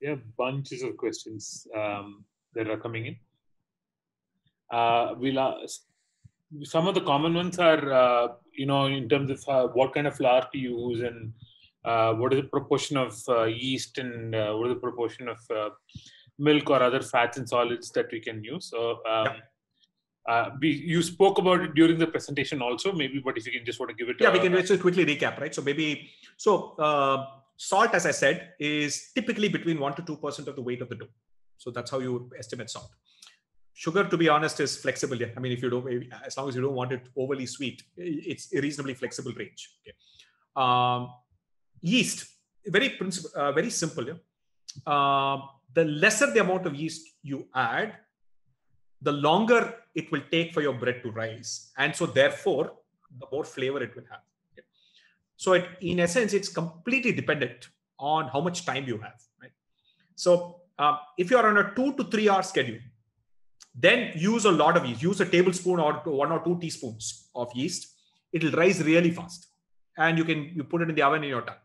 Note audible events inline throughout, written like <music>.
we have bunches of questions um, that are coming in. Uh, we'll ask, some of the common ones are, uh, you know, in terms of uh, what kind of flour to use and uh, what is the proportion of uh, yeast and uh, what is the proportion of milk or other fats and solids that we can use. So, um, yeah. we, you spoke about it during the presentation also, maybe, but if you can just want to give it. Yeah, we can just quickly recap, right? So maybe so salt, as I said, is typically between one to two percent of the weight of the dough. So that's how you estimate salt. Sugar, to be honest, is flexible. I mean, if you don't, as long as you don't want it overly sweet, it's a reasonably flexible range. Okay. Um, yeast, very principle, uh, very simple. Yeah? Uh, the lesser the amount of yeast you add, the longer it will take for your bread to rise, and so therefore, the more flavor it will have. So, it, in essence, it's completely dependent on how much time you have. Right. So, uh, if you are on a two to three hour schedule, then use a lot of yeast. Use a tablespoon or one or two teaspoons of yeast. It'll rise really fast, and you can you put it in the oven and you're done.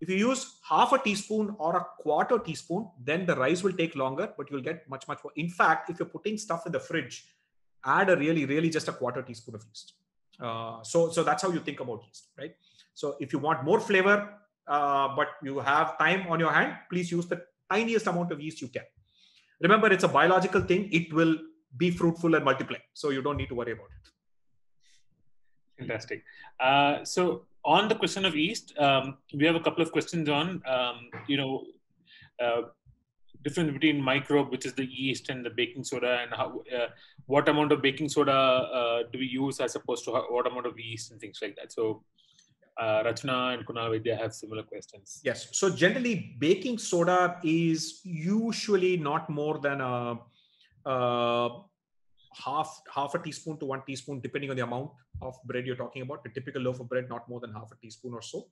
If you use half a teaspoon or a quarter teaspoon, then the rise will take longer, but you'll get much much more. In fact, if you're putting stuff in the fridge, add a really really just a quarter teaspoon of yeast. Uh, so so that's how you think about yeast, right? So if you want more flavor, uh, but you have time on your hand, please use the tiniest amount of yeast you can. Remember it's a biological thing. It will be fruitful and multiply. So you don't need to worry about it. Fantastic. Uh, so on the question of yeast um, we have a couple of questions on um, you know uh, difference between microbe which is the yeast and the baking soda and how uh, what amount of baking soda uh, do we use as opposed to how, what amount of yeast and things like that so uh, Rachna and Kunal Vidya have similar questions. Yes. So generally, baking soda is usually not more than a, a half half a teaspoon to one teaspoon, depending on the amount of bread you're talking about. A typical loaf of bread, not more than half a teaspoon or so.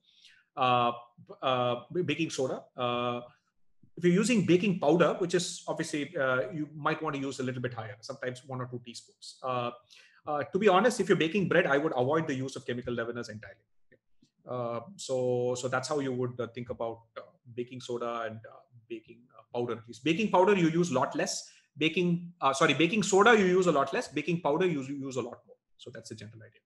Uh, uh, baking soda. Uh, if you're using baking powder, which is obviously uh, you might want to use a little bit higher, sometimes one or two teaspoons. Uh, to be honest, if you're baking bread, I would avoid the use of chemical leaveners entirely. Uh, so so that's how you would uh, think about uh, baking soda and baking powder at least. Baking powder you use a lot less. Baking sorry baking soda you use a lot less. Baking powder you use a lot more. So that's the general idea.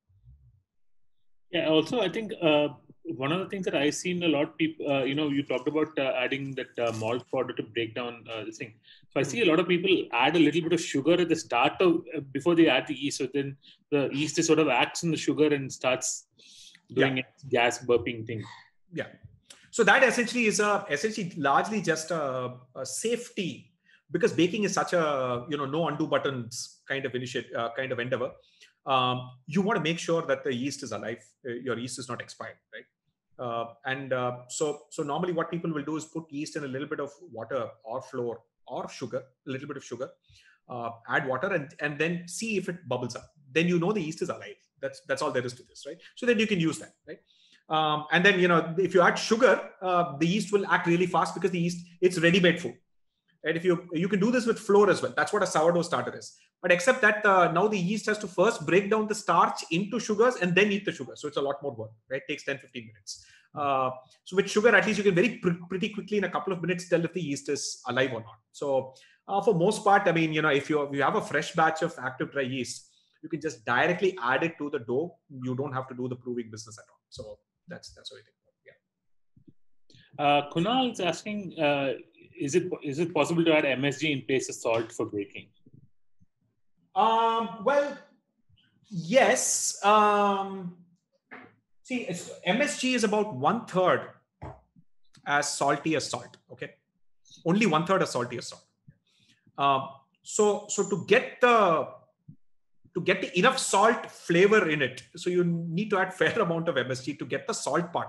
Yeah also i think uh, one of the things that i've seen a lot people uh, you know you talked about uh, adding that malt powder to break down this thing so i see a lot of people add a little bit of sugar at the start of before they add the yeast so then the yeast sort of acts on the sugar and starts doing yeah. its gas burping thing. Yeah. So that essentially is a essentially largely just a, a, safety because baking is such a you know no undo buttons kind of initiate uh, kind of endeavor. Um, you want to make sure that the yeast is alive. Uh, your yeast is not expired, right? Uh, and uh, so so normally what people will do is put yeast in a little bit of water or flour or sugar, a little bit of sugar, uh, add water and and then see if it bubbles up. Then you know the yeast is alive that's that's all there is to this, right? So then you can use that, right? Um, and then you know if you add sugar, uh, the yeast will act really fast because the yeast it's ready-made food. And if you you can do this with flour as well. That's what a sourdough starter is. But except that uh, now the yeast has to first break down the starch into sugars and then eat the sugar. So it's a lot more work, right? It takes 10, 15 minutes. Uh, so with sugar, at least you can very pr- pretty quickly in a couple of minutes tell if the yeast is alive or not. So uh, for most part, I mean, you know, if you, if you have a fresh batch of active dry yeast, you can just directly add it to the dough. You don't have to do the proving business at all. So that's that's what I think. Yeah. Uh, Kunal is asking, uh, is it is it possible to add MSG in place of salt for baking? Um, well, yes. Um, see, MSG is about one third as salty as salt. Okay, only one third as salty as salt. Um, so so to get the to get the enough salt flavor in it. So you need to add fair <laughs> amount of MSG to get the salt part.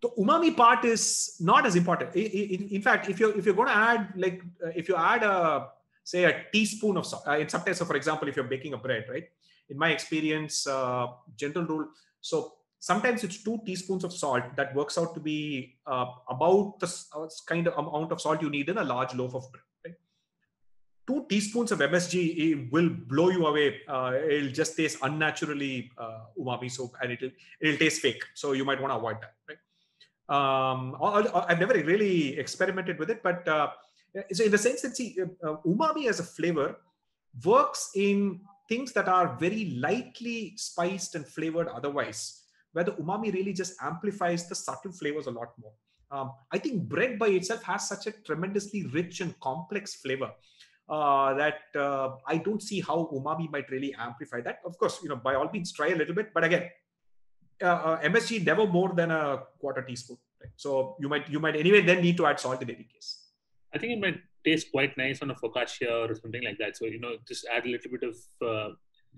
The umami part is not as important. In, in fact, if you're if you're going to add like uh, if you add a say a teaspoon of salt uh, in so for example, if you're baking a bread, right? In my experience, uh, general rule. So sometimes it's two teaspoons of salt that works out to be uh, about the uh, kind of amount of salt you need in a large loaf of bread two teaspoons of MSG will blow you away. Uh, it'll just taste unnaturally uh, umami soup, and it'll it'll taste fake. So you might want to avoid that. Right? Um, I've never really experimented with it, but uh, so in the sense that see, uh, umami as a flavor works in things that are very lightly spiced and flavored otherwise, where the umami really just amplifies the subtle flavors a lot more. Um, I think bread by itself has such a tremendously rich and complex flavor uh, that uh, I don't see how umami might really amplify that. Of course, you know, by all means, try a little bit, but again, uh, uh MSG never more than a quarter teaspoon. Right? So you might you might anyway then need to add salt in any case. I think it might taste quite nice on a focaccia or something like that. So you know, just add a little bit of uh,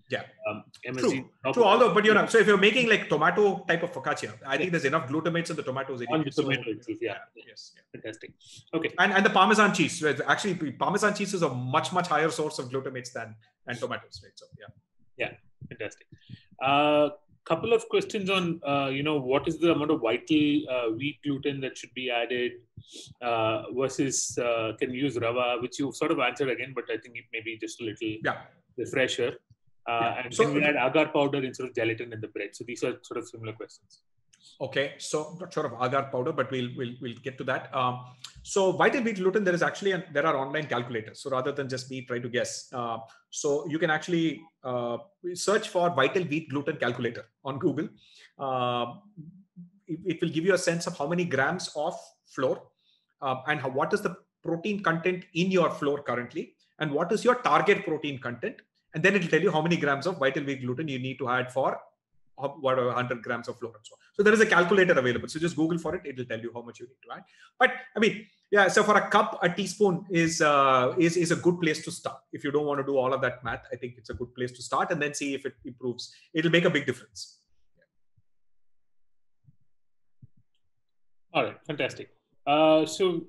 yeah um, MSG. True. True. Although, but you know, so if you're making like tomato type of focaccia, I think there's enough glutamates in the tomatoes. On the tomato so, yeah. yeah. Yes. Yeah. Fantastic. Okay. And and the Parmesan cheese. Actually, Parmesan cheese is a much much higher source of glutamates than and tomatoes. Right. So yeah. Yeah. Fantastic. Uh, couple of questions on uh, you know what is the amount of vital uh, wheat gluten that should be added uh, versus uh, can use rava which you've sort of answered again but i think it may be just a little yeah. refresher uh, yeah. and so, can we add agar powder instead of gelatin in the bread so these are sort of similar questions Okay, so not sure of agar powder, but we'll we'll we'll get to that. Um, so vital wheat gluten, there is actually an, there are online calculators. So rather than just me try to guess, uh, so you can actually uh, search for vital wheat gluten calculator on Google. Uh, it, it, will give you a sense of how many grams of flour uh, and how, what is the protein content in your flour currently, and what is your target protein content, and then it will tell you how many grams of vital wheat gluten you need to add for what 100 grams of flour and so on. So there is a calculator available. So just Google for it. It will tell you how much you need to add. But I mean, yeah. So for a cup, a teaspoon is uh, is is a good place to start. If you don't want to do all of that math, I think it's a good place to start and then see if it improves. It'll make a big difference. All right, fantastic. Uh, so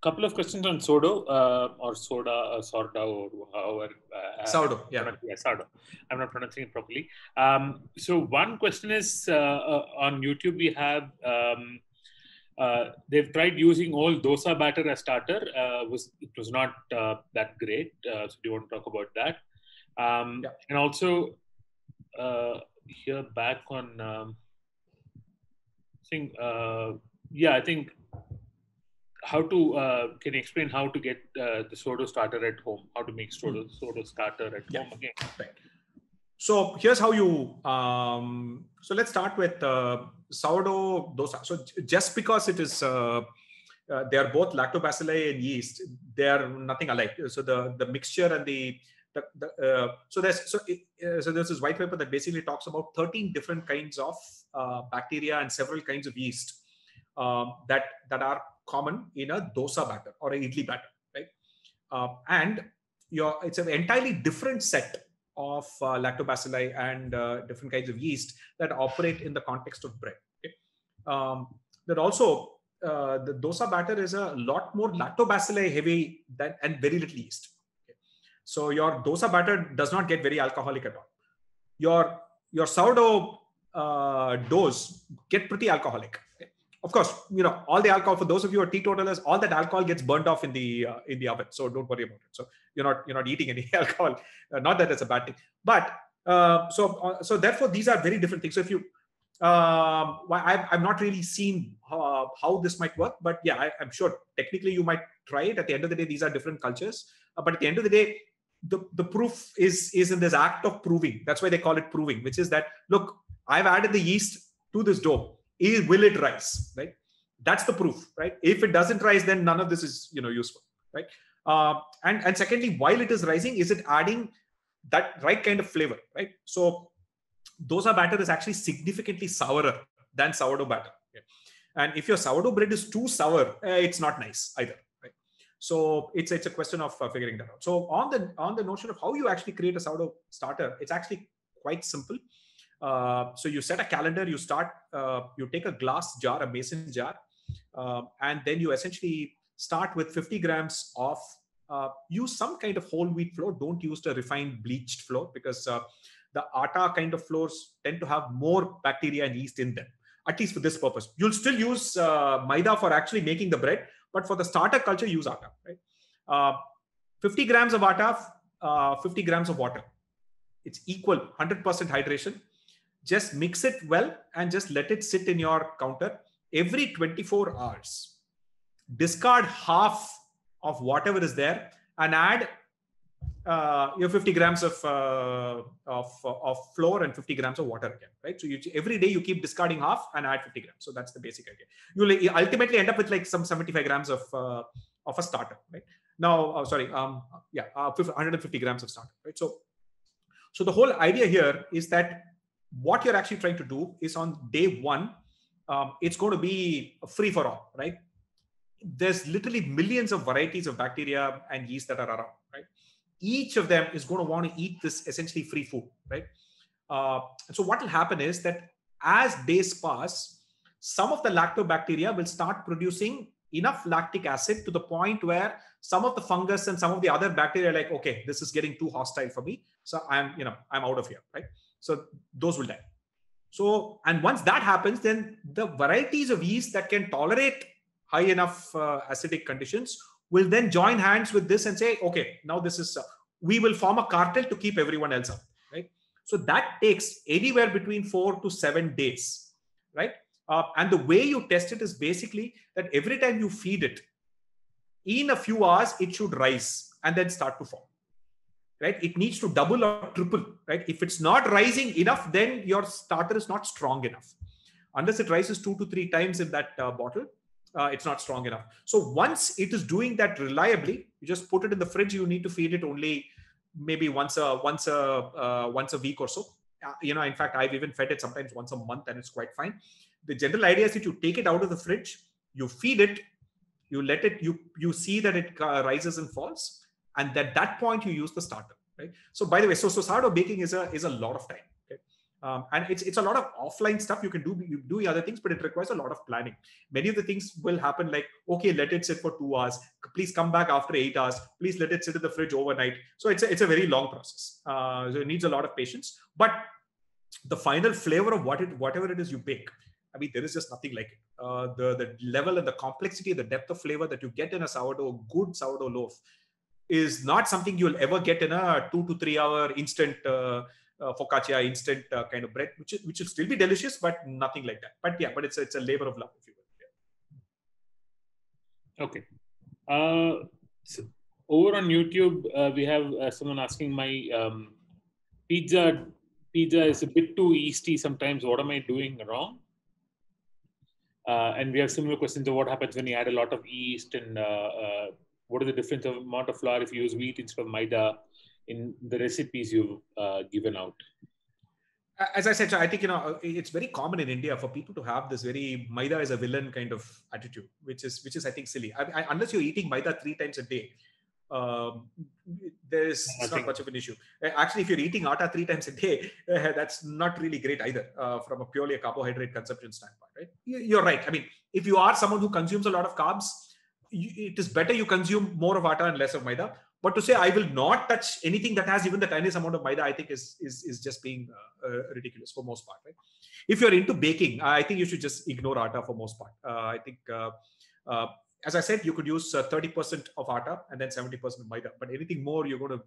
couple of questions on sodo uh, or soda or sorda or however uh, sourdough yeah. yeah sourdough i'm not pronouncing it properly um, so one question is uh, uh on youtube we have um, uh, they've tried using old dosa batter as starter uh, was it was not that great so do you want to talk about that um, yeah. and also here back on um, I think yeah i think how to uh, can you explain how to get uh, the sourdough starter at home? How to make sourdough, hmm. sourdough starter at yeah. home again? Right. So here's how you. Um, so let's start with uh, sourdough dosa. So just because it is, uh, uh, they are both lactobacilli and yeast, they are nothing alike. So the the mixture and the the, the, uh, so there's so uh, so there's this white paper that basically talks about 13 different kinds of uh, bacteria and several kinds of yeast um, that that are common in a dosa batter or an idli batter, right? Uh, and your it's an entirely different set of uh, lactobacilli and uh, different kinds of yeast that operate in the context of bread. Okay? Um, that also uh, the dosa batter is a lot more lactobacilli heavy than and very little yeast. Okay? So your dosa batter does not get very alcoholic at all. Your your sourdough uh, doughs get pretty alcoholic of course, you know, all the alcohol for those of you who are teetotalers, all that alcohol gets burnt off in the uh, in the oven. So don't worry about it. So you're not you're not eating any <laughs> alcohol. Uh, not that it's a bad thing, but uh, so uh, so therefore these are very different things. So if you um, I've, I've not really seen uh, how this might work, but yeah, I, am sure technically you might try it. At the end of the day, these are different cultures, uh, but at the end of the day, the, the proof is is in this act of proving. That's why they call it proving, which is that look, I've added the yeast to this dough is will it rise right? That's the proof right? If it doesn't rise then none of this is you know useful right? Uh, and and secondly while it is rising is it adding that right kind of flavor right? So dosa batter is actually significantly sourer than sourdough batter okay? and if your sourdough bread is too sour uh, it's not nice either right? So it's it's a question of uh, figuring that out. So on the on the notion of how you actually create a sourdough starter it's actually quite simple uh, so you set a calendar, you start, uh, you take a glass jar, a mason jar, uh, and then you essentially start with 50 grams of, uh, use some kind of whole wheat flour. Don't use the refined bleached flour because uh, the atta kind of flours tend to have more bacteria and yeast in them, at least for this purpose. You'll still use maida for actually making the bread, but for the starter culture, use atta, right? 50 grams of atta, 50 grams of water. It's equal, 100% hydration just mix it well and just let it sit in your counter every 24 hours, discard half of whatever is there and add uh, your 50 grams of, uh, of, of flour and 50 grams of water again, right? So you, every day you keep discarding half and add 50 grams. So that's the basic idea. You'll ultimately end up with like some 75 grams of, uh, of a starter, right? Now, oh, sorry, um, yeah, uh, 150 grams of starter, right? So, so the whole idea here is that what you're actually trying to do is on day one, um, it's going to be free for all, right? There's literally millions of varieties of bacteria and yeast that are around, right? Each of them is going to want to eat this essentially free food, right? Uh, and so what will happen is that as days pass, some of the lactobacteria will start producing enough lactic acid to the point where some of the fungus and some of the other bacteria are like, okay, this is getting too hostile for me. So I'm, you know, I'm out of here, right? So those will die. So, and once that happens, then the varieties of yeast that can tolerate high enough uh, acidic conditions will then join hands with this and say, okay, now this is, uh, we will form a cartel to keep everyone else up, right? So that takes anywhere between four to seven days, right? Uh, and the way you test it is basically that every time you feed it, in a few hours, it should rise and then start to fall right? It needs to double or triple, right? If it's not rising enough, then your starter is not strong enough. Unless it rises two to three times in that uh, bottle, uh, it's not strong enough. So once it is doing that reliably, you just put it in the fridge. You need to feed it only maybe once a once a uh, once a week or so. Uh, you know, in fact, I've even fed it sometimes once a month, and it's quite fine. The general idea is that you take it out of the fridge, you feed it, you let it, you you see that it uh, rises and falls and at that point you use the starter right? So by the way so so sourdough baking is a is a lot of time okay? Um, and it's it's a lot of offline stuff. You can do you do other things but it requires a lot of planning. Many of the things will happen like okay let it sit for two hours. Please come back after eight hours. Please let it sit in the fridge overnight. So it's a, it's a very long process. Uh, so it needs a lot of patience. But the final flavor of what it whatever it is you bake I mean, there is just nothing like it. Uh, the the level and the complexity, the depth of flavor that you get in a sourdough, good sourdough loaf, is not something you'll ever get in a two to three hour instant uh, uh, focaccia, instant uh, kind of bread, which which will still be delicious, but nothing like that. But yeah, but it's a, it's a labor of love, if you will. Yeah. Okay. Uh, so over on YouTube, uh, we have uh, someone asking my um, pizza pizza is a bit too yeasty sometimes. What am I doing wrong? Uh, and we have similar questions of what happens when you add a lot of yeast and what is the difference of amount of flour if you use wheat instead of maida in the recipes you've uh, given out? As I said, so I think you know it's very common in India for people to have this very maida is a villain kind of attitude, which is which is I think silly. I, I, unless you're eating maida three times a day, um, there's it's not much of an issue. Actually, if you're eating atta three times a day, <laughs> uh, that's not really great either uh, from a purely a carbohydrate consumption standpoint, right? You're right. I mean, if you are someone who consumes a lot of carbs, it is better you consume more of atta and less of maida. But to say I will not touch anything that has even the tiniest amount of maida, I think is is, is just being uh, uh, ridiculous for most part. Right? If you're into baking, I think you should just ignore atta for most part. Uh, I think, uh, uh, as I said, you could use 30% uh, of atta and then 70% of maida. But anything more, you're going to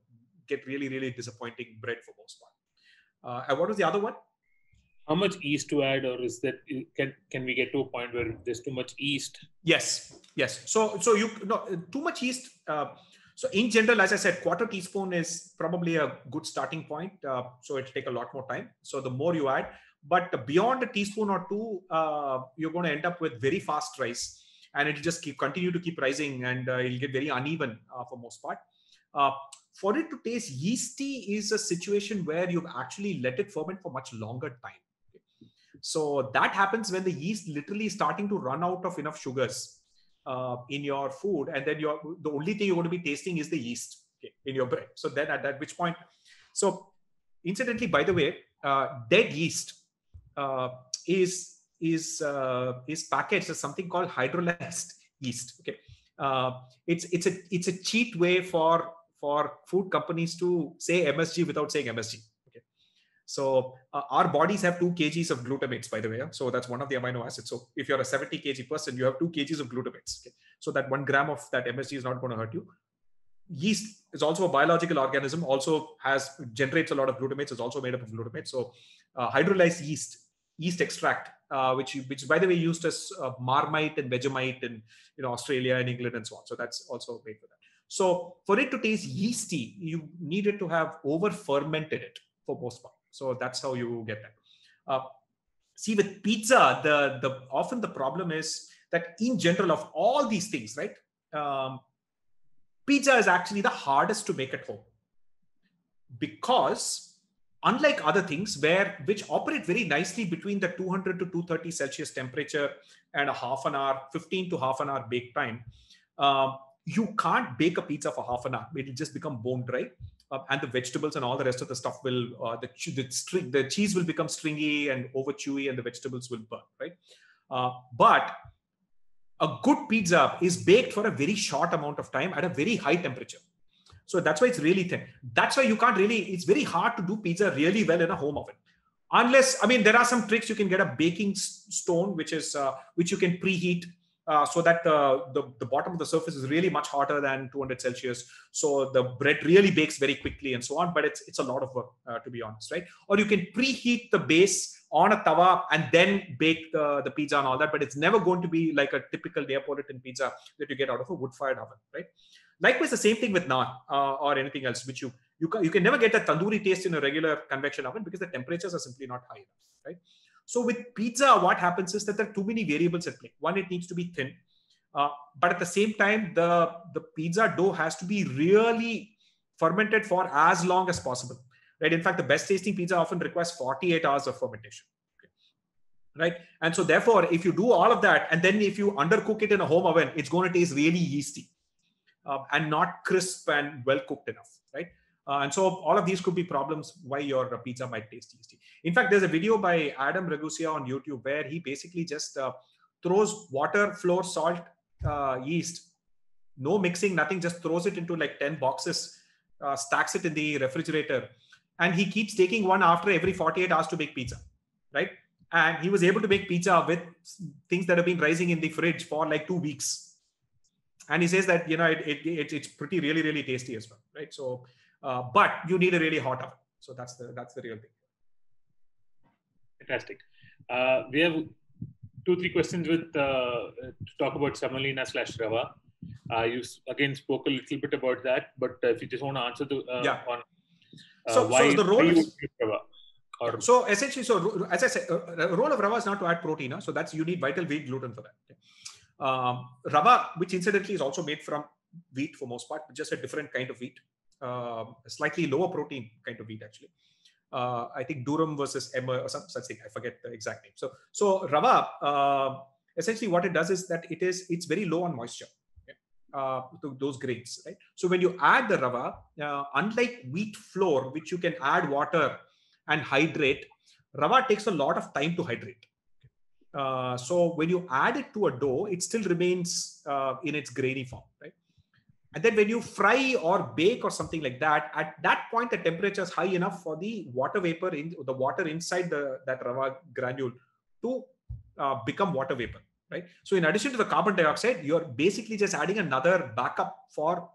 get really, really disappointing bread for most part. and what was the other one? How much yeast to add or is that can can we get to a point where there's too much yeast yes yes. So so you no too much yeast uh, so in general as i said quarter teaspoon is probably a good starting point uh, so it'll take a lot more time. So the more you add but beyond a teaspoon or two uh, you're going to end up with very fast rise and it'll just keep continue to keep rising and uh, it'll get very uneven uh, for most part. Uh, for it to taste yeasty is a situation where you've actually let it ferment for much longer time so that happens when the yeast literally is starting to run out of enough sugars uh, in your food, and then you're the only thing you're going to be tasting is the yeast okay, in your bread. So then at that which point, so incidentally, by the way, uh, dead yeast uh, is is uh, is packaged as something called hydrolyzed <laughs> yeast. Okay, uh, it's it's a it's a cheat way for for food companies to say MSG without saying MSG. So uh, our bodies have two kgs of glutamates, by the way. So that's one of the amino acids. So if you're a 70 kg person, you have two kgs of glutamates. Okay? So that one gram of that MSG is not going to hurt you. Yeast is also a biological organism. Also has generates a lot of glutamates. It's also made up of glutamate. So uh, hydrolyzed yeast yeast extract, uh, which which by the way used as uh, Marmite and Vegemite in you know Australia and England and so on. So that's also made for that. So for it to taste yeasty, you needed to have over fermented it for most part. So that's how you get that. Uh, see with pizza, the the often the problem is that in general of all these things, right? Um, pizza is actually the hardest to make at home because unlike other things where which operate very nicely between the 200 to 230 celsius temperature and a half an hour 15 to half an hour bake time um, you can't bake a pizza for half an hour it'll just become bone dry uh, and the vegetables and all the rest of the stuff will uh, the, the, string, the cheese will become stringy and over chewy and the vegetables will burn right uh, but a good pizza is baked for a very short amount of time at a very high temperature so that's why it's really thin. That's why you can't really, it's very hard to do pizza really well in a home oven. Unless, I mean, there are some tricks. You can get a baking stone, which is, uh, which you can preheat uh, so that uh, the, the bottom of the surface is really much hotter than 200 Celsius. So the bread really bakes very quickly and so on, but it's, it's a lot of work, uh, to be honest, right? Or you can preheat the base on a tawa and then bake the, the pizza and all that, but it's never going to be like a typical Neapolitan pizza that you get out of a wood-fired oven, right? Likewise, the same thing with naan uh, or anything else, which you you can, you can never get a tandoori taste in a regular convection oven because the temperatures are simply not high enough, right? So with pizza, what happens is that there are too many variables at play. One, it needs to be thin, uh, but at the same time, the the pizza dough has to be really fermented for as long as possible, right? In fact, the best tasting pizza often requires 48 hours of fermentation right and so therefore if you do all of that and then if you undercook it in a home oven it's going to taste really yeasty uh, and not crisp and well cooked enough, right? Uh, and so all of these could be problems why your pizza might taste yeasty. In fact, there's a video by Adam Ragusea on YouTube where he basically just uh, throws water, flour, salt, uh, yeast, no mixing, nothing, just throws it into like 10 boxes, uh, stacks it in the refrigerator, and he keeps taking one after every 48 hours to make pizza, right? And he was able to make pizza with things that have been rising in the fridge for like two weeks. And he says that you know it, it, it, it's pretty really really tasty as well right? So uh, but you need a really hot oven. So that's the that's the real thing fantastic uh, we have two three questions with uh, to talk about semolina slash rava uh, you again spoke a little bit about that but if you just want to answer the uh, yeah. on uh, so, why so the role is, rava or, so essentially so as i said uh, role of rava is not to add protein huh? so that's you need vital wheat gluten for that okay? Um, rava, which incidentally is also made from wheat for most part, just a different kind of wheat, uh, slightly lower protein kind of wheat actually. Uh, I think durum versus emmer or some such thing. I forget the exact name. So, so rava, uh, essentially what it does is that it is it's very low on moisture. Uh, to those grains, right? So when you add the rava, uh, unlike wheat flour, which you can add water and hydrate, rava takes a lot of time to hydrate. Uh, so when you add it to a dough, it still remains uh, in its grainy form, right? And then when you fry or bake or something like that, at that point the temperature is high enough for the water vapor in the water inside the that rava granule to uh, become water vapor, right? So in addition to the carbon dioxide, you're basically just adding another backup for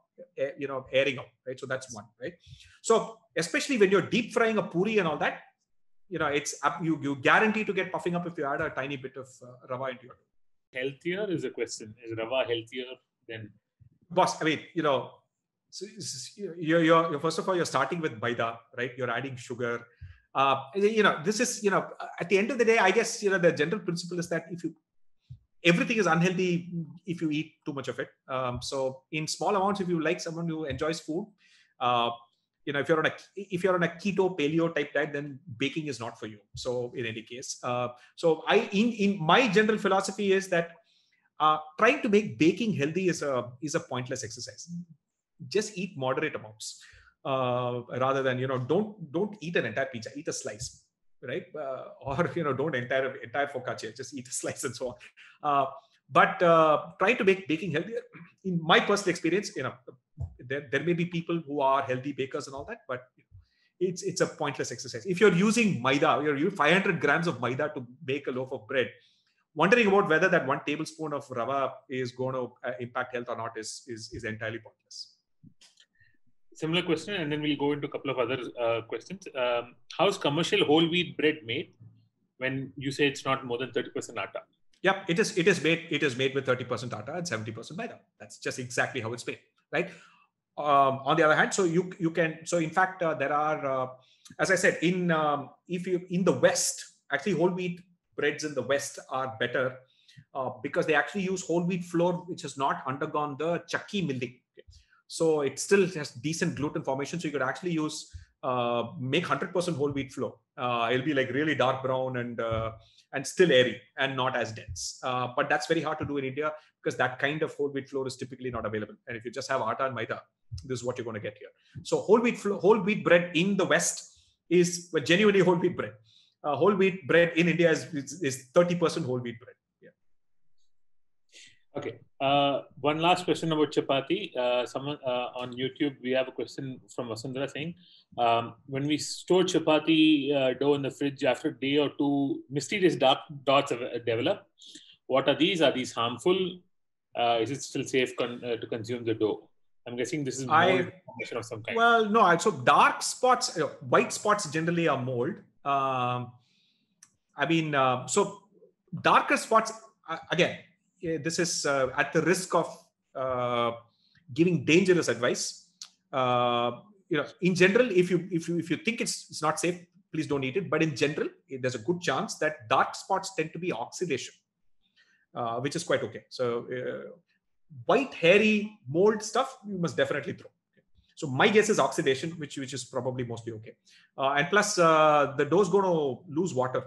you know airing out, right? So that's one, right? So especially when you're deep frying a puri and all that, you know it's up you you guarantee to get puffing up if you add a tiny bit of uh, rava into your healthier is a question is rava healthier than boss i mean you know you're, you're, you're first of all you're starting with maida right? You're adding sugar. Uh, you know this is you know at the end of the day i guess you know the general principle is that if you everything is unhealthy if you eat too much of it. Um, so in small amounts if you like someone who enjoys food uh, you know if you're on a if you're on a keto paleo type diet then baking is not for you. So in any case uh, so i in in my general philosophy is that uh, trying to make baking healthy is a is a pointless exercise. Just eat moderate amounts uh, rather than you know don't don't eat an entire pizza eat a slice right? Uh, or you know don't entire entire focaccia just eat a <laughs> slice and so on. Uh, but uh, trying to make baking healthier. In my personal experience you know there, there may be people who are healthy bakers and all that, but it's it's a pointless exercise. If you're using maida, you're using 500 grams of maida to bake a loaf of bread, wondering about whether that one tablespoon of rava is going to uh, impact health or not is is, is entirely pointless. Similar question, and then we'll go into a couple of other uh, questions. Um, how's commercial whole wheat bread made? when you say it's not more than 30% atta. Yeah, it is. It is made. It is made with 30% atta and 70% maida. That's just exactly how it's made, right? Um, on the other hand, so you you can. So in fact, uh, there are, uh, as I said, in um, if you in the West, actually whole wheat breads in the West are better uh, because they actually use whole wheat flour, which has not undergone the chakki milling. So it still has decent gluten formation. So you could actually use uh, make 100% whole wheat flour. Uh, it'll be like really dark brown and uh, and still airy and not as dense. Uh, but that's very hard to do in India because that kind of whole wheat flour is typically not available. And if you just have atta and maida, this is what you're going to get here. So whole wheat flour, whole wheat bread in the West is genuinely whole wheat bread. Uh, whole wheat bread in India is, is, is 30% whole wheat bread. Yeah. Okay. Uh, one last question about chapati. Uh, someone uh, on YouTube, we have a question from Vasundhara saying, um, when we store chapati uh, dough in the fridge after a day or two, mysterious dark dots develop. What are these? Are these harmful? Uh, is it still safe con- to consume the dough? I'm guessing this is mold I, of some kind. Well, no. So dark spots, white spots generally are mold. Um, I mean, so darker spots again this is uh, at the risk of uh, giving dangerous advice. Uh, you know, in general, if you if you if you think it's it's not safe, please don't eat it. But in general, there's a good chance that dark spots tend to be oxidation, uh, which is quite okay. So uh, white hairy mold stuff you must definitely throw. So my guess is oxidation, which which is probably mostly okay. Uh, and plus, the dough's going to lose water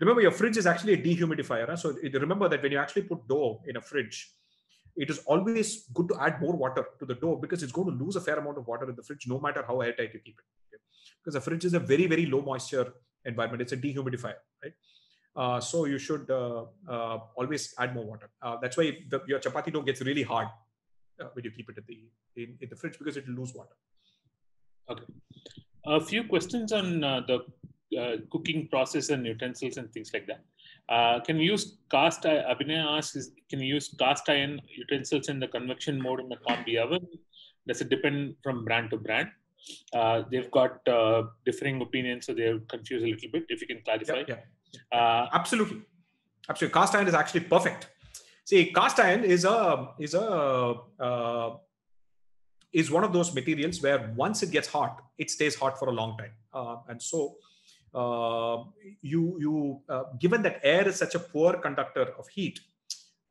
remember your fridge is actually a dehumidifier. Huh? So remember that when you actually put dough in a fridge, it is always good to add more water to the dough because it's going to lose a fair amount of water in the fridge, no matter how airtight you keep it. Okay? Because the fridge is a very, very low moisture environment. It's a dehumidifier, right? Uh, so you should uh, uh, always add more water. Uh, that's why the, your chapati dough gets really hard uh, when you keep it in the in, in the fridge because it will lose water. Okay. A few questions on uh, the uh, cooking process and utensils and things like that. Uh, can we use cast? Abhinay asks, can we use cast iron utensils in the convection mode in the combi oven? Does it depend from brand to brand? Uh, they've got uh, differing opinions, so they're confused a little bit. If you can clarify. Yeah, yeah. Uh, absolutely, absolutely. Cast iron is actually perfect. See, cast iron is a is a uh, is one of those materials where once it gets hot, it stays hot for a long time, uh, and so uh, you you uh, given that air is such a poor conductor of heat,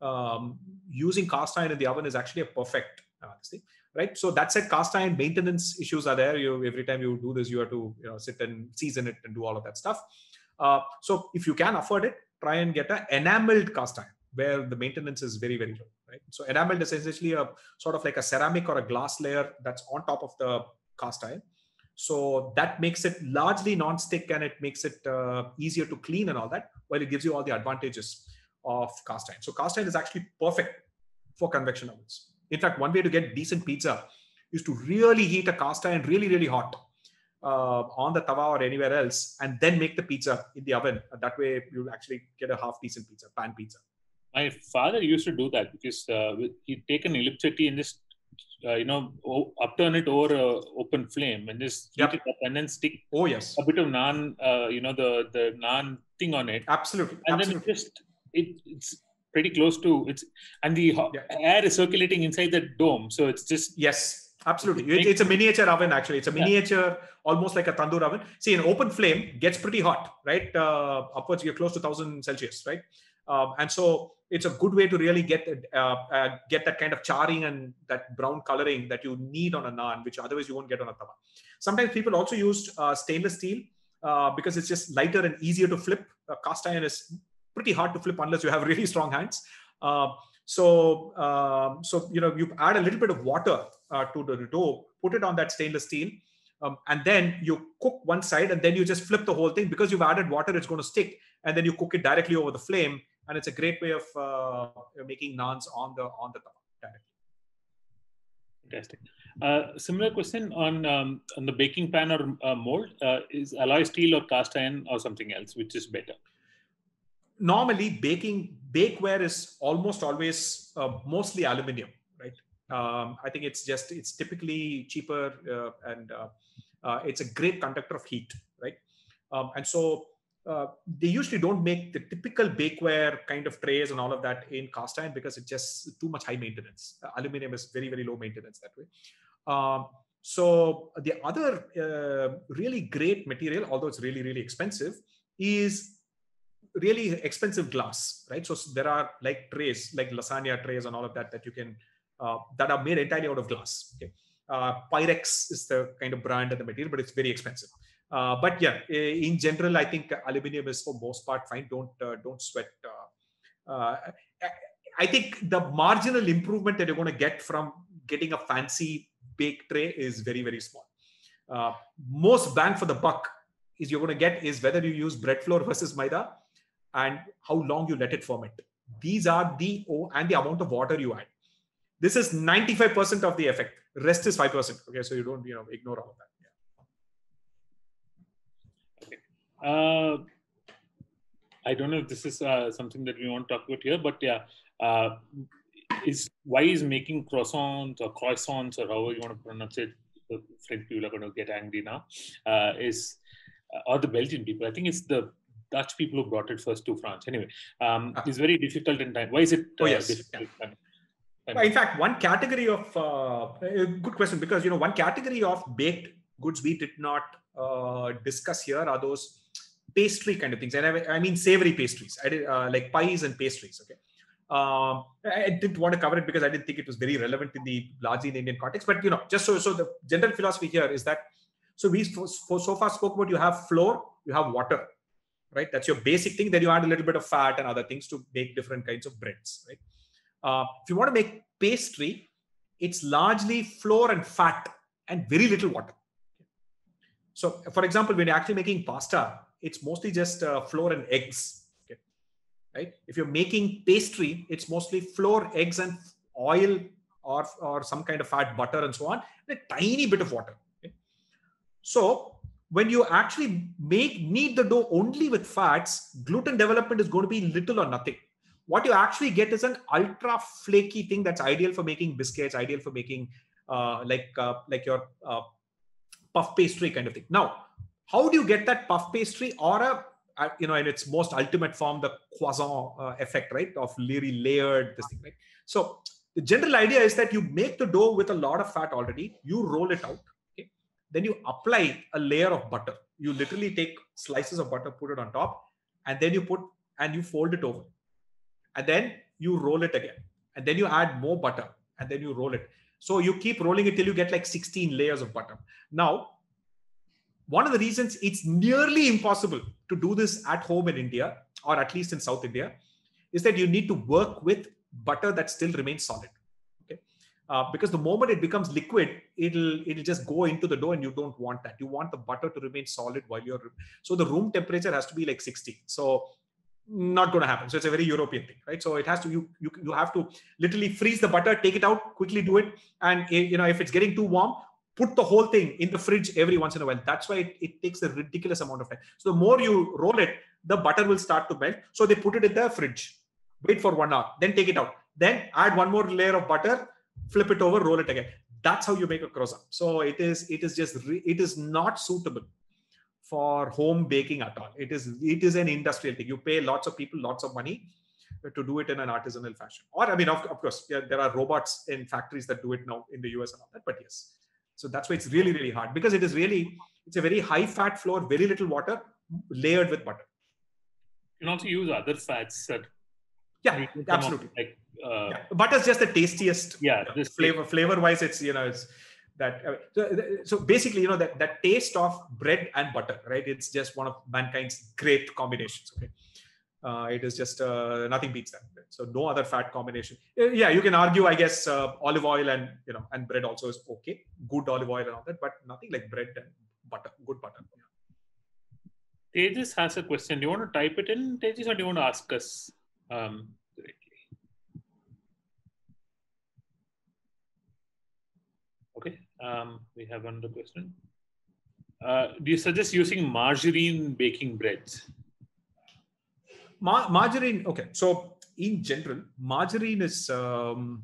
um, using cast iron in the oven is actually a perfect uh, thing, right? So that said, cast iron maintenance issues are there. You every time you do this, you have to you know sit and season it and do all of that stuff. Uh, so if you can afford it, try and get an enameled cast iron where the maintenance is very very low, right? So enameled is essentially a sort of like a ceramic or a glass layer that's on top of the cast iron so that makes it largely non-stick and it makes it uh, easier to clean and all that, while it gives you all the advantages of cast iron. So cast iron is actually perfect for convection ovens. In fact, one way to get decent pizza is to really heat a cast iron really, really hot uh, on the tawa or anywhere else, and then make the pizza in the oven. That way, you'll actually get a half decent pizza, pan pizza. My father used to do that because uh, he'd take an ellipse and just uh, you know, upturn it over a open flame and just yep. heat it up and then stick. Oh yes. A bit of naan, uh, you know, the the naan thing on it. Absolutely. And Absolutely. then it just it, it's pretty close to it's and the yeah. air is circulating inside the dome, so it's just yes. Absolutely, it, it's a miniature oven. Actually, it's a miniature, yeah. almost like a tandoor oven. See, an open flame gets pretty hot, right? Uh, upwards, you're close to thousand Celsius, right? Um, and so it's a good way to really get uh, uh, get that kind of charring and that brown coloring that you need on a naan, which otherwise you won't get on a tawa. Sometimes people also use uh, stainless steel uh, because it's just lighter and easier to flip. cast iron is pretty hard to flip unless you have <laughs> really strong hands. Uh, so um, so you know you add a little bit of water uh, to the dough, put it on that stainless steel. Um, and then you cook one side and then you just flip the whole thing because you've added water it's going to stick and then you cook it directly over the flame and it's a great way of uh, making naans on the on the tawa directly. Fantastic. Uh, similar question on um, on the baking pan or uh, mold uh, is alloy steel or cast iron or something else, which is better. Normally, baking bakeware is almost always uh, mostly aluminium, right? Um, I think it's just it's typically cheaper uh, and it's a great conductor of heat, right? Um, and so uh, they usually don't make the typical bakeware kind of trays and all of that in cast iron because it's just too much high maintenance. Uh, aluminum is very, very low maintenance that way. Um, so the other uh, really great material, although it's really, really expensive, is really expensive glass, right? So there are like trays, like lasagna trays and all of that that you can, uh, that are made entirely out of glass. Okay. Uh, Pyrex is the kind of brand and the material, but it's very expensive. Uh, but yeah, in general, I think aluminium is for most part fine. Don't uh, don't sweat. Uh, uh, I think the marginal improvement that you're going to get from getting a fancy bake tray is very very small. Uh, most bang for the buck is you're going to get is whether you use bread flour versus maida and how long you let it ferment. These are the oh, and the amount of water you add. This is 95% of the effect. Rest is 5%. Okay, so you don't you know ignore all of that. Uh, I don't know if this is uh, something that we want to talk about here, but yeah, uh, is why is making croissants or croissants or however you want to pronounce it? The French people are going to get angry now. Uh, is uh, or the Belgian people? I think it's the Dutch people who brought it first to France. Anyway, um, ah. it's very difficult in time. Why is it oh, yes. difficult? Yeah. In fact, one category of good question because you know one category of baked goods we did not discuss here are those pastry kind of things, and I, I mean savory pastries. I did uh, like pies and pastries. Okay. Um, I didn't want to cover it because I didn't think it was very relevant in the largely in the Indian context. But you know, just so so the general philosophy here is that so we for, for so far spoke about you have flour, you have water, right? That's your basic thing. Then you add a little bit of fat and other things to make different kinds of breads, right? Uh, if you want to make pastry, it's largely flour and fat and very little water. So, for example, when you're actually making pasta, it's mostly just uh, flour and eggs. Okay. Right? If you're making pastry, it's mostly flour, eggs, and oil or, or some kind of fat, butter, and so on, and a tiny bit of water. Okay. So when you actually make knead the dough only with fats, gluten development is going to be little or nothing. What you actually get is an ultra flaky thing that's ideal for making biscuits, ideal for making uh, like uh, like your uh, puff pastry kind of thing. Now, how do you get that puff pastry or a you know in its most ultimate form the croissant uh, effect right? Of really layered this thing right? So the general idea is that you make the dough with a lot of fat already you roll it out okay? Then you apply a layer of butter. You literally take slices of butter put it on top and then you put and you fold it over. And then you roll it again. And then you add more butter and then you roll it. So you keep rolling it till you get like 16 layers of butter. Now one of the reasons it's nearly impossible to do this at home in India, or at least in South India, is that you need to work with butter that still remains solid. Okay, uh, because the moment it becomes liquid, it'll it'll just go into the dough, and you don't want that. You want the butter to remain solid while you're. So the room temperature has to be like 60. So not going to happen. So it's a very European thing, right? So it has to you you you have to literally freeze the butter, take it out, quickly do it, and you know if it's getting too warm, put the whole thing in the fridge every once in a while. That's why it, it, takes a ridiculous amount of time. So the more you roll it, the butter will start to melt. So they put it in the fridge, wait for one hour, then take it out. Then add one more layer of butter, flip it over, roll it again. That's how you make a croissant. So it is it is just it is not suitable for home baking at all. It is it is an industrial thing. You pay lots of people lots of money to do it in an artisanal fashion. Or I mean, of, of course, yeah, there are robots in factories that do it now in the US and all that. But yes, so that's why it's really, really hard because it is really, it's a very high fat flour, very little water, layered with butter. You can also use other fats that. Yeah, absolutely. Like, uh, yeah. Butter's just the tastiest. Yeah, this flavor. Flavor wise, it's you know it's that. Uh, so, so basically, you know that that taste of bread and butter, right? It's just one of mankind's great combinations. Okay uh, it is just uh, nothing beats that. So no other fat combination. Uh, yeah, you can argue, I guess, uh, olive oil and you know and bread also is okay, good olive oil and all that, but nothing like bread and butter, good butter. Yeah. Tejas has a question. Do you want to type it in, Tejas, or do you want to ask us um, directly? Okay, um, we have another question. Uh, do you suggest using margarine baking breads? Mar- margarine. Okay, so in general, margarine is. Um,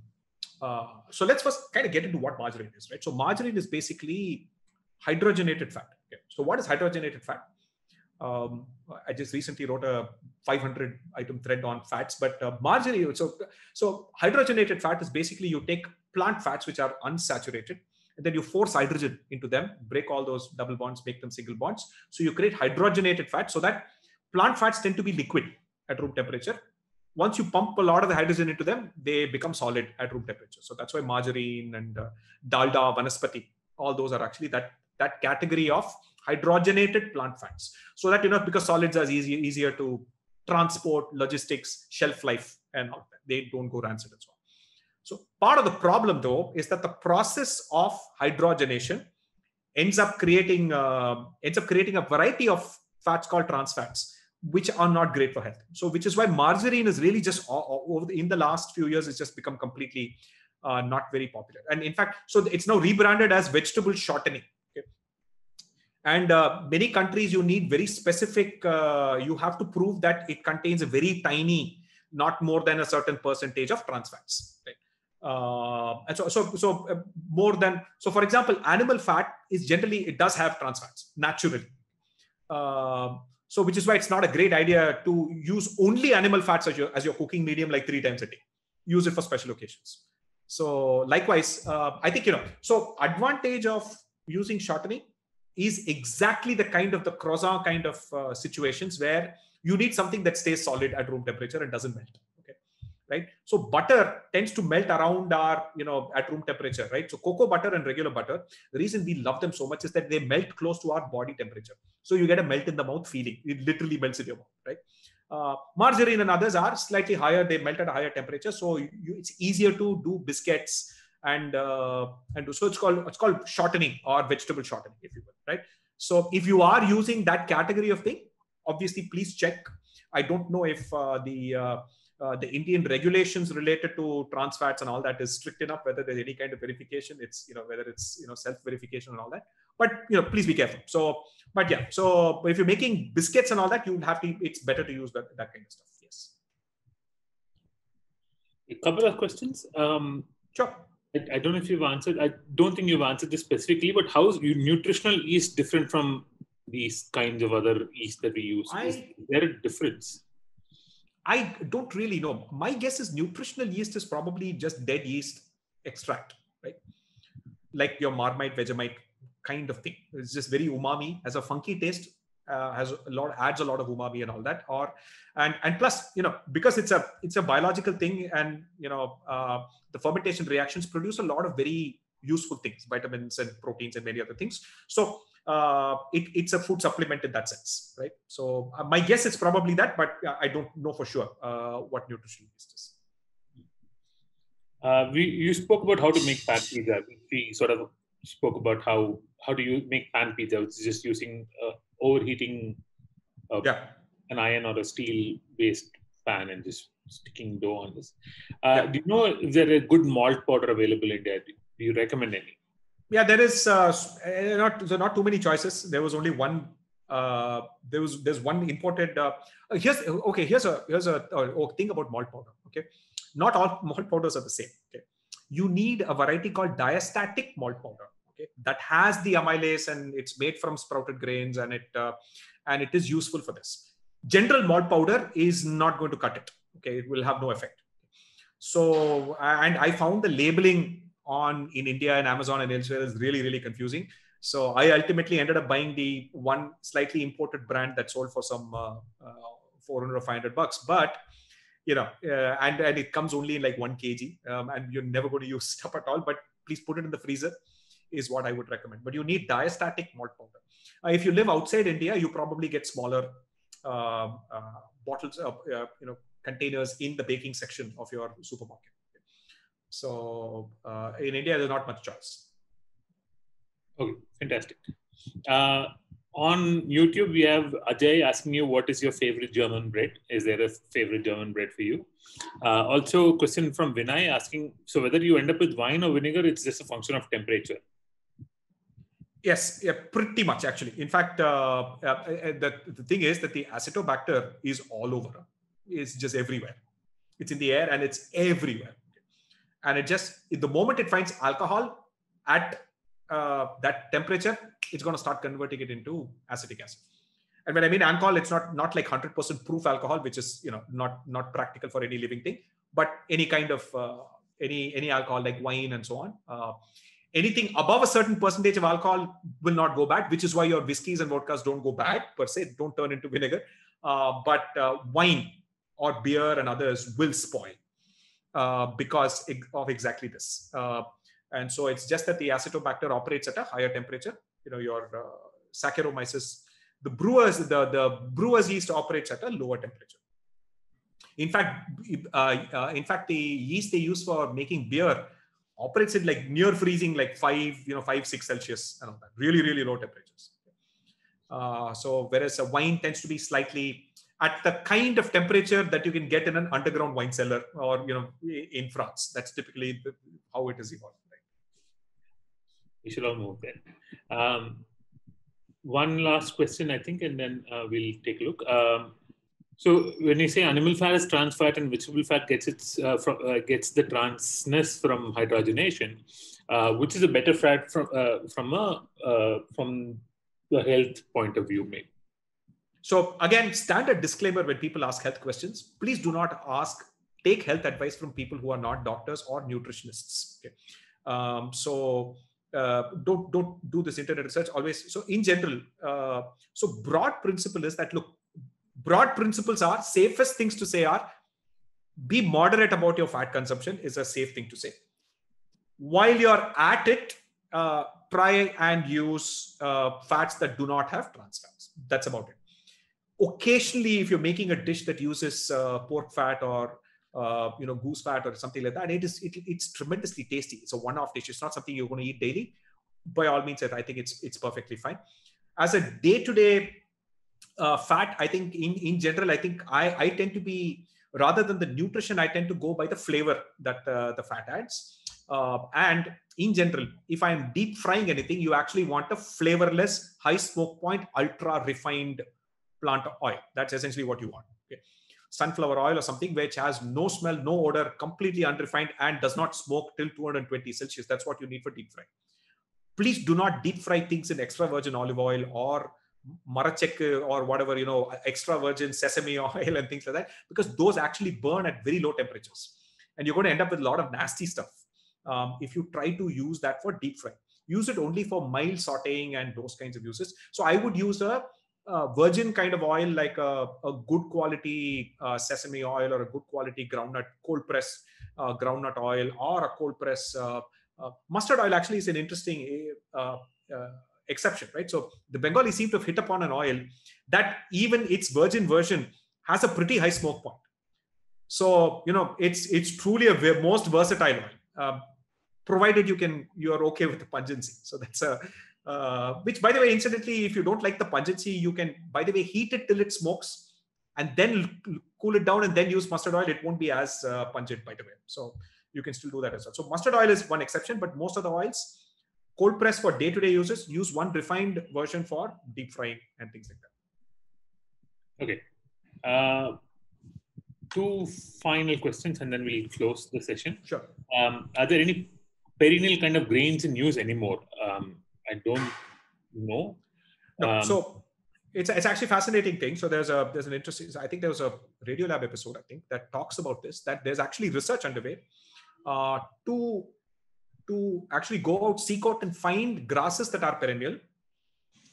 uh, so let's first kind of get into what margarine is, right? So margarine is basically hydrogenated fat. Okay. So what is hydrogenated fat? Um, I just recently wrote a 500 item thread on fats, but uh, margarine. So, so hydrogenated fat is basically you take plant fats which are unsaturated, and then you force hydrogen into them, break all those double bonds, make them single bonds. So you create hydrogenated fat so that plant fats tend to be liquid at room temperature. Once you pump a lot of the hydrogen into them, they become solid at room temperature. So that's why margarine and uh, dalda, vanaspati, all those are actually that that category of hydrogenated plant fats. So that you know because solids are easier easier to transport, logistics, shelf life, and all that. They don't go rancid and so on. So part of the problem though is that the process of hydrogenation ends up creating uh, ends up creating a variety of fats called trans fats which are not great for health. So, which is why margarine is really just over the, in the last few years, it's just become completely uh, not very popular. And in fact, so it's now rebranded as vegetable shortening. Okay? And uh, many countries, you need very specific. Uh, you have to prove that it contains a very tiny, not more than a certain percentage of trans fats. Uh, and so, so, so uh, more than so. For example, animal fat is generally it does have trans fats naturally. So, which is why it's not a great idea to use only animal fats as your, as your cooking medium like three times a day. Use it for special occasions. So, likewise, uh, I think, you know, so advantage of using shortening is exactly the kind of the croissant kind of uh, situations where you need something that stays solid at room temperature and doesn't melt right? So butter tends to melt around our you know at room temperature right? So cocoa butter and regular butter the reason we love them so much is that they melt close to our body temperature. So you get a melt in the mouth feeling. It literally melts in your mouth right? Uh, margarine and others are slightly higher. They melt at a higher temperature. So you, it's easier to do biscuits and uh, and so it's called it's called shortening or vegetable shortening if you will right? So if you are using that category of thing obviously please check. I don't know if uh, the uh, the Indian regulations related to trans fats and all that is strict enough. Whether there's any kind of verification, it's you know whether it's you know self verification and all that. But you know, please be careful. So, but yeah, so if you're making biscuits and all that, you'll have to. It's better to use that that kind of stuff. Yes. A couple of questions. Um, sure. I, I don't know if you've answered. I don't think you've answered this specifically, but how is nutritional yeast different from these kinds of other yeast that we use? I, is there a difference? I don't really know. My guess is nutritional yeast is probably just dead yeast extract, right? Like your Marmite, Vegemite kind of thing. It's just very umami, has a funky taste, uh, has a lot, adds a lot of umami and all that. Or and and plus, you know, because it's a it's a biological thing, and you know, uh, the fermentation reactions produce a lot of very useful things, vitamins and proteins and many other things. So uh, it, it's a food supplement in that sense, right? So uh, my guess is probably that, but I don't know for sure uh, what nutrition yeast is. Uh, we you spoke about how to make pan pizza. We sort of spoke about how how do you make pan pizza? It's just using uh, overheating uh, yeah. an iron or a steel based pan and just sticking dough on this. Yeah. Do you know is there a good malt powder available in India? Do you recommend any? Yeah there is uh, eh, not so not too many choices. There was only one uh, there was there's one imported uh, here's okay here's a here's a oh, thing about malt powder okay? Not all malt powders are the same okay? You need a variety called diastatic malt powder okay? That has the amylase and it's made from sprouted grains and it uh, and it is useful for this. General malt powder is not going to cut it okay? It will have no effect. So and i found the labeling on in India and Amazon and elsewhere is really, really confusing. So I ultimately ended up buying the one slightly imported brand that sold for some uh, uh, 400 or 500 bucks. But you know, uh, and and it comes only in like one kg, um, and you're never going to use <laughs> stuff at all. But please put it in the freezer, is what I would recommend. But you need diastatic malt powder. Uh, if you live outside India, you probably get smaller um, uh, bottles, of, uh, you know, containers in the baking section of your supermarket. So uh, in India, there's not much choice. Okay, fantastic. Uh, on YouTube, we have Ajay asking you what is your favorite German bread? Is there a favorite German bread for you? Uh, also, question from Vinay asking so whether you end up with wine or vinegar, it's just a function of temperature. Yes, yeah, pretty much actually. In fact, uh, uh, uh the, the thing is that the acetobacter is all over. It's just everywhere. It's in the air and it's everywhere and it just the moment it finds alcohol at uh, that temperature it's going to start converting it into acetic acid And when I mean alcohol, it's not not like 100% proof alcohol, which is you know not not practical for any living thing, but any kind of uh, any any alcohol like wine and so on. Uh, anything above a certain percentage of alcohol will not go bad, which is why your whiskeys and vodkas don't go bad per se, don't turn into vinegar. Uh, but uh, wine or beer and others will spoil uh, because of exactly this. Uh, and so it's just that the acetobacter operates at a higher temperature. You know, your uh, Saccharomyces, the brewers, the, the brewers yeast operates at a lower temperature. In fact, uh, in fact, the yeast they use for making beer operates at like near freezing, like five, you know, five, six Celsius and all that, really, really low temperatures. So whereas a wine tends to be slightly at the kind of temperature that you can get in an underground wine cellar or you know in France. That's typically the, how it is evolved. Right? We should all move there. Um, one last question, I think, and then uh, we'll take a look. Um, so when you say animal fat is trans fat and vegetable fat gets its uh, from, uh, gets the transness from hydrogenation, uh, which is a better fat from uh, from a uh, from the health point of view, maybe. So again, standard disclaimer when people ask health questions, please do not ask take health advice from people who are not doctors or nutritionists. Okay? Um, so uh, don't don't do this internet research always. So in general, so broad principle is that look broad principles are safest things to say are be moderate about your fat consumption is a safe thing to say while you're at it uh, try and use uh, fats that do not have trans fats that's about it occasionally if you're making a dish that uses uh, pork fat or uh, you know goose fat or something like that it is it, it's tremendously tasty. It's a one-off dish. It's not something you're going to eat daily. By all means i think it's it's perfectly fine. As a day-to-day uh, fat, I think in, in general, I think I, I tend to be rather than the nutrition, I tend to go by the flavor that uh, the fat adds. Uh, and in general, if I'm deep frying anything, you actually want a flavorless, high smoke point, ultra refined plant oil. That's essentially what you want. Okay. Sunflower oil or something which has no smell, no odor, completely unrefined, and does not smoke till 220 Celsius. That's what you need for deep fry. Please do not deep fry things in extra virgin olive oil or marachek or whatever you know extra virgin sesame <laughs> oil and things like that because those actually burn at very low temperatures and you're going to end up with a lot of nasty stuff um, if you try to use that for deep fry use it only for mild sauteing and those kinds of uses so i would use a, a virgin kind of oil like a, a good quality uh, sesame oil or a good quality groundnut cold press uh, groundnut oil or a cold press uh, uh mustard oil actually is an interesting uh, uh, exception, right? So the Bengali seem to have hit upon an oil that even its virgin version has a pretty high smoke point. So you know it's it's truly a most versatile oil, uh, provided you can you are okay with the pungency. So that's a uh, which by the way, incidentally, if you don't like the pungency, you can by the way heat it till it smokes and then cool it down and then use mustard oil. It won't be as uh, pungent by the way. So you can still do that as well. So mustard oil is one exception, but most of the oils cold press for day-to-day uses use one refined version for deep frying and things like that okay uh, two final questions and then we'll close the session sure um, are there any perennial kind of grains in use anymore um, i don't know. No, um, so it's, it's actually fascinating thing. So there's a there's an interesting i think there was a Radiolab episode i think that talks about this that there's actually research underway uh, to to actually go out, seek out, and find grasses that are perennial,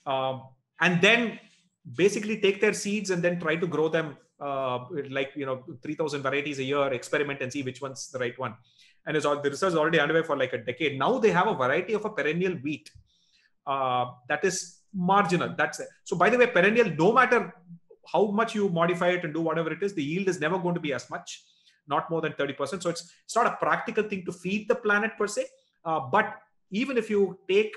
um, and then basically take their seeds and then try to grow them uh, like you know 3000 varieties a year experiment and see which one's the right one. And it's all the research is already underway for like a decade. Now they have a variety of a perennial wheat uh, that is marginal that's it. so by the way perennial no matter how much you modify it and do whatever it is the yield is never going to be as much not more than 30% so it's it's not a practical thing to feed the planet per se uh, but even if you take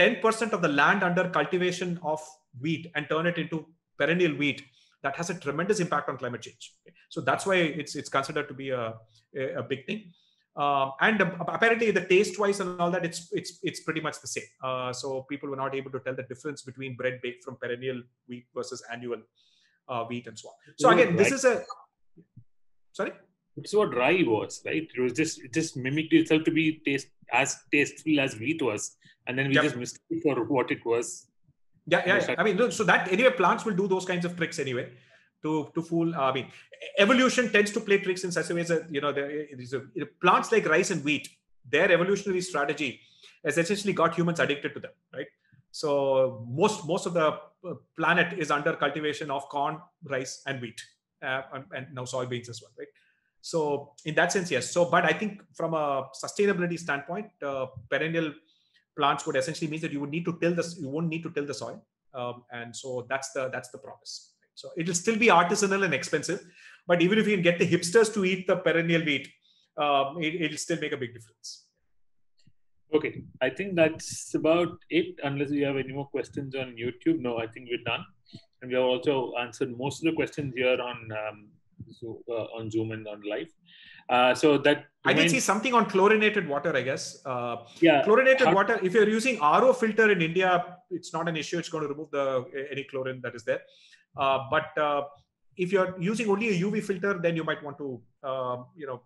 10% of the land under cultivation of wheat and turn it into perennial wheat, that has a tremendous impact on climate change. So that's why it's it's considered to be a, a, big thing. Um, and apparently, the taste-wise and all that, it's it's it's pretty much the same. Uh, so people were not able to tell the difference between bread baked from perennial wheat versus annual uh, wheat and so on. So again, this is a sorry. It's what rye was, right? It was just it just mimicked itself to be taste as tasteful as wheat was, and then we yep. just mistook for what it was. Yeah, yeah. yeah. I mean, so that anyway, plants will do those kinds of tricks anyway to to fool. I mean, evolution tends to play tricks in such a way that you know, the, plants like rice and wheat, their evolutionary strategy has essentially got humans addicted to them, right? So most most of the uh, planet is under cultivation of corn, rice, and wheat, uh, and, and now soybeans as well, right? So in that sense, yes. So, but I think from a sustainability standpoint, uh, perennial plants would essentially mean that you would need to till this, you won't need to till the soil, um, and so that's the that's the promise. So it'll still be artisanal and expensive, but even if you can get the hipsters to eat the perennial wheat, um, it, it'll still make a big difference. Okay, I think that's about it. Unless you have any more questions on YouTube, no, I think we're done, and we have also answered most of the questions here on um, so, uh, on Zoom and on live. Uh, so that I did see something on chlorinated water. I guess. Uh, yeah. Chlorinated water. If you're using RO filter in India, it's not an issue. It's going to remove the any chlorine that is there. Uh, but uh, if you're using only a UV filter, then you might want to, um, you know,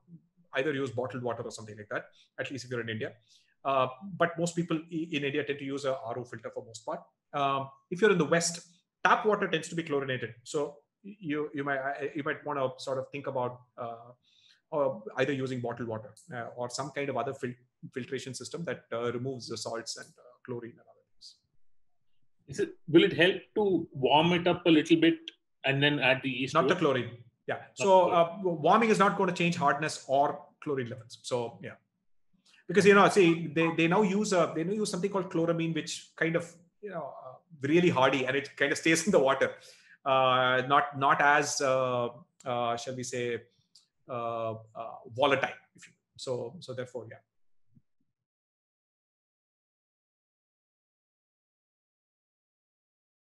either use bottled water or something like that. At least if you're in India. Uh, but most people in India tend to use a RO filter for most part. Um, if you're in the West, tap water tends to be chlorinated. So you you might you might want to sort of think about uh, or either using bottled water uh, or some kind of other fil- filtration system that uh, removes the salts and uh, chlorine. Is it will it help to warm it up a little bit and then add the yeast? Not the chlorine. Yeah. so uh, warming is not going to change hardness or chlorine levels. So yeah, because you know, see, they, they now use a they now use something called chloramine, which kind of you know uh, really hardy and it kind of stays in the water uh, not not as uh, uh, shall we say volatile. so so therefore, yeah.